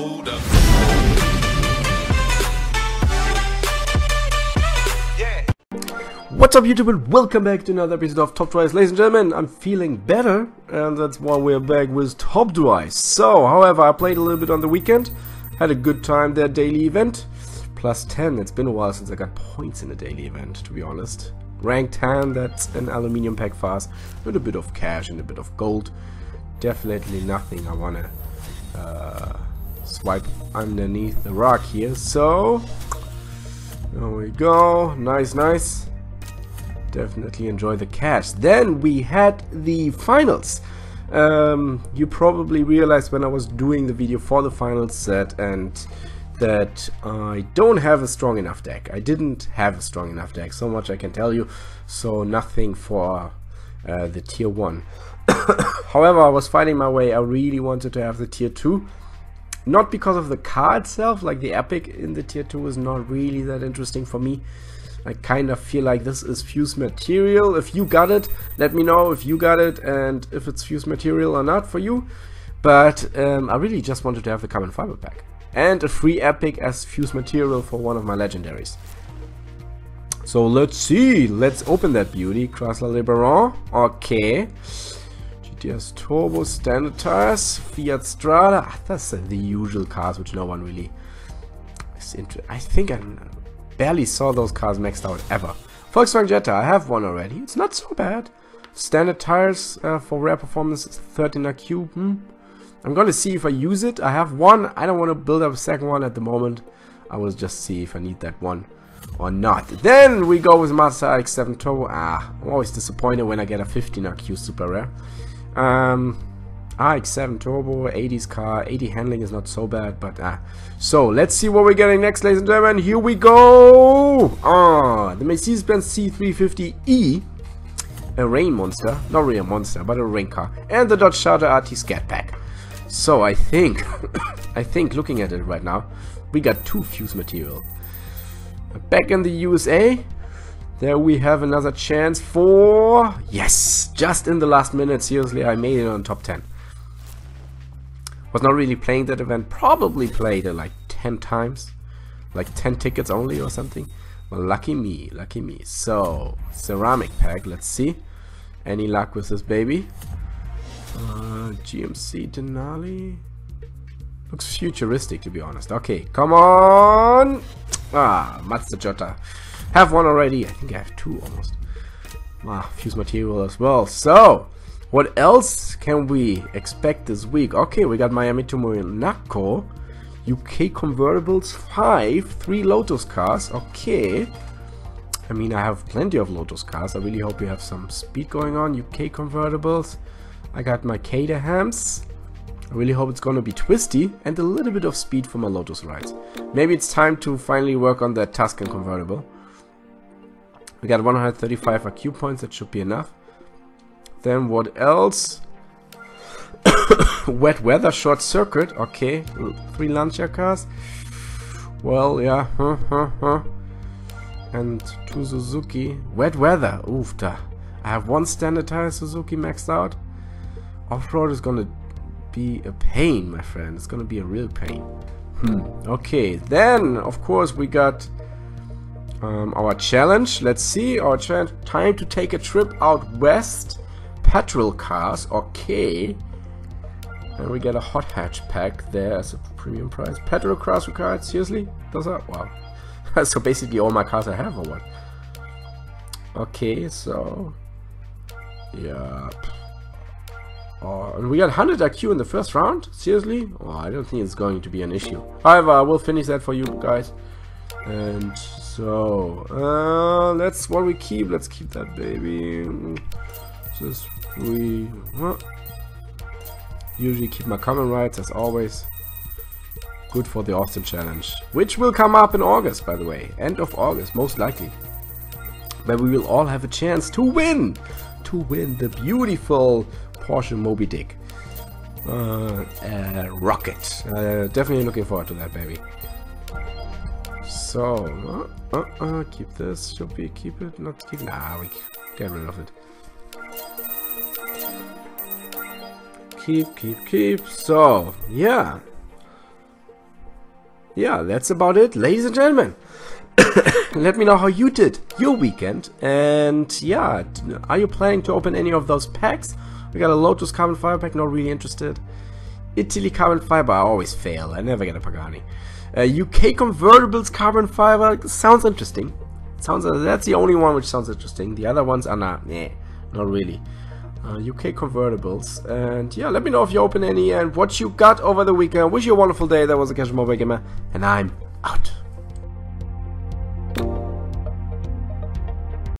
Hold up. What's up YouTube and welcome back to another episode of Top Drives. Ladies and gentlemen, I'm feeling better and that's why we're back with Top Drives. So, however, I played a little bit on the weekend, had a good time there, daily event. Plus 10, it's been a while since I got points in a daily event, to be honest. Rank 10, that's an aluminium pack fast with a bit of cash and a bit of gold. Definitely nothing I wanna uh, swipe underneath the rock here. So, there we go. Nice, nice. Definitely enjoy the cash. Then we had the finals. Um, you probably realized when I was doing the video for the finals set and that I don't have a strong enough deck. I didn't have a strong enough deck, so much I can tell you. So nothing for uh, the tier 1. However, I was fighting my way. I really wanted to have the tier 2. Not because of the car itself, like the epic in the tier 2 is not really that interesting for me. I kind of feel like this is fuse material. If you got it, let me know if you got it and if it's fuse material or not for you. But um, I really just wanted to have the carbon fiber pack and a free epic as fuse material for one of my legendaries. So let's see, let's open that beauty. Chrysler LeBaron, okay. GTS Turbo, Standard Tires, Fiat Strada, ah, that's uh, the usual cars which no one really is interested. I think I barely saw those cars maxed out ever. Volkswagen Jetta, I have one already, it's not so bad. Standard tires uh, for rare performance 13 IQ, hmm. I'm gonna see if I use it. I have one. I don't want to build up a second one at the moment. I will just see if I need that one or not. Then we go with Mazda RX-7 Turbo. Ah, I'm always disappointed when I get a 15 IQ super rare. Um, RX-7 Turbo, 80s car, 80 handling is not so bad, but ah. So, let's see what we're getting next, ladies and gentlemen. Here we go! Ah, the Mercedes-Benz C350E. A rain monster. Not really a monster, but a rain car. And the Dodge Charger RT Scat Pack. So I think, I think looking at it right now, we got two fuse material. Back in the USA, there we have another chance for, yes, just in the last minute, seriously, I made it on top 10. Was not really playing that event, probably played it like 10 times, like 10 tickets only or something. Well, lucky me, lucky me. So, ceramic pack, let's see. Any luck with this baby? Uh, GMC Denali. Looks futuristic, to be honest. Okay, come on! Ah, Mazda Jota. Have one already. I think I have two almost. Ah, fuse material as well. So, what else can we expect this week? Okay, we got Miami to Monaco. UK convertibles 5. 3 Lotus cars. Okay. I mean, I have plenty of Lotus cars. I really hope we have some speed going on. UK convertibles. I got my Caterhams. I really hope it's gonna be twisty and a little bit of speed for my Lotus rides. Maybe it's time to finally work on that Tuscan convertible. We got 135 IQ points, that should be enough. Then what else? Wet weather, short circuit, okay. Three Lancia cars. Well, yeah, huh, huh, huh. And two Suzuki. Wet weather, oof, da. I have one standard tire Suzuki maxed out. Off-road is gonna be a pain, my friend. It's gonna be a real pain. Hmm. Okay, then, of course, we got um, our challenge. Let's see, our challenge. Time to take a trip out west. Petrol cars, okay. And we get a hot hatch pack there as a premium price. Petrol cars required, seriously? Does that? wow. so basically all my cars I have or what? Okay, so... Yeah... Oh, and we got 100 IQ in the first round? Seriously? Oh, I don't think it's going to be an issue. However, I will finish that for you guys. And so, uh, that's what we keep. Let's keep that baby. Just we huh. usually keep my common rights as always. Good for the Austin challenge, which will come up in August, by the way, end of August, most likely. But we will all have a chance to win, to win the beautiful Porsche Moby Dick. Uh, uh, rocket. Uh, definitely looking forward to that, baby. So, uh, uh, uh, keep this. Should we keep it? Not keep. it. Nah, we get rid of it. Keep, keep, keep. So, yeah. yeah, that's about it, ladies and gentlemen. Let me know how you did your weekend. And yeah, are you planning to open any of those packs? We got a Lotus Carbon Fiber pack, not really interested. Italy Carbon Fiber, I always fail. I never get a Pagani. Uh, UK Convertibles Carbon Fiber sounds interesting. Sounds uh, that's the only one which sounds interesting. The other ones are not, not really. Uh, UK convertibles. And yeah, let me know if you open any and what you got over the weekend. Wish you a wonderful day. That was a Casual Mobile Gamer, and I'm out.